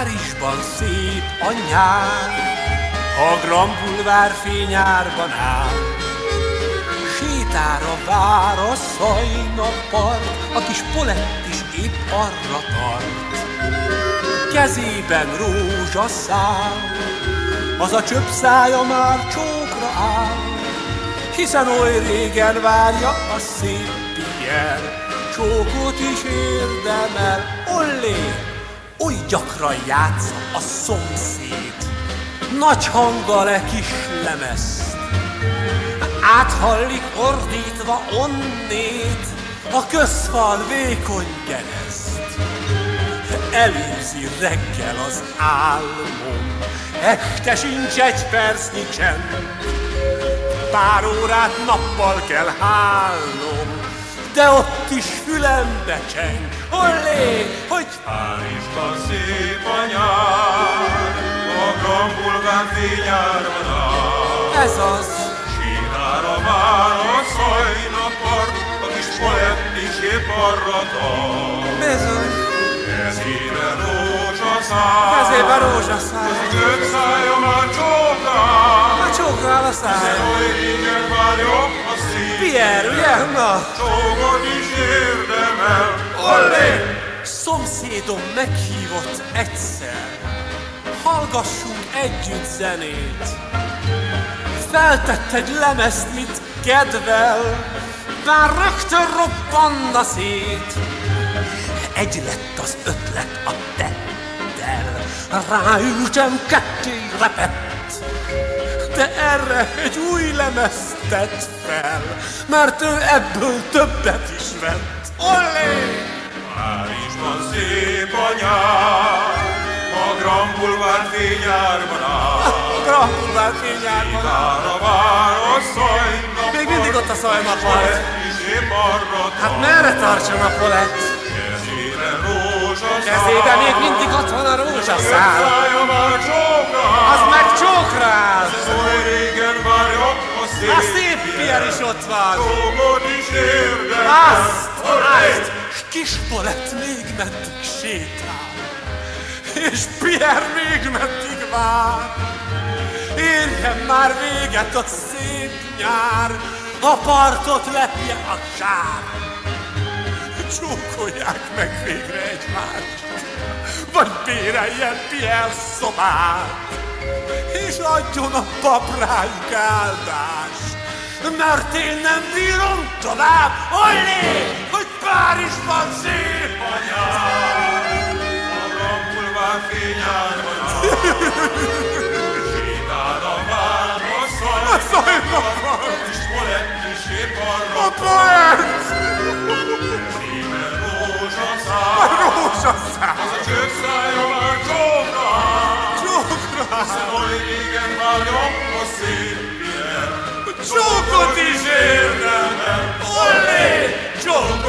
Párizsban szép a nyár, a Grand Boulevard fényárban áll. Sétára vár a szajna part, a kis polett is épp arra tart. Kezében rózsaszál, az a csöpp szája már csókra áll, hiszen oly régen várja a szép Pierre, csókot is érdemel, ollé, oly gyakran játsza a szomszéd, nagy hanggal e kis lemezt, áthallik ordítva onnét, a közfal vékony gereszt. Előzi reggel az álmom, este sincs egy percnyi csend, pár órát nappal kell hálnom, de ott is fülembe cseng. Hollé, hogy Párizsban szép a nyár, a Boulevard fényárban áll. ez az, Sétára vár a szajnapart, a kis polett is épp arra tart. bizony, Kezében rózsaszál, kezében rózsaszál, Öt szája már csókál, a csókrál a száj. oly régen a szív. Pierre, ugye? Na, Csókot is érdemel, ollé! szomszédom meghívott egyszer, hallgassunk együtt zenét. Feltett egy lemezt, mit kedvel, már rögtön robbanna szét. Egy lett az ötlet a tettel, ráültem ketté repett, de erre egy új lemezt tett fel, mert ő ebből többet is vett. Ollé! Párizsban szép a nyár, a Grand Boulevard fényárban áll. Gratulál fényárban. Ára vár a szajnap, Még mindig ott a épp arra Hát merre tartson a polett? Kezében rózsaszál, Kezében még mindig ott van a rózsaszál. Az meg csókrál. Szép. A szép Pierre is ott van. Csókot is érdemel, Azt, azt. Kis polett még meddig sétál. És Pierre még meddig vár. Érjen már véget a szép nyár, a partot lepje a sár. Csókolják meg végre egymást, vagy béreljen Pierre szobát, és adjon a pap rájuk áldást, mert én nem bírom tovább, ollé, hogy Párizsban szép a nyár. a Boulevard fényárban. Sétál a vár a szajnapban, és polett is épp A poet, Oly régen várja a szép csókot is érdemel, ollé, csókot is érdemel, ollé, csókot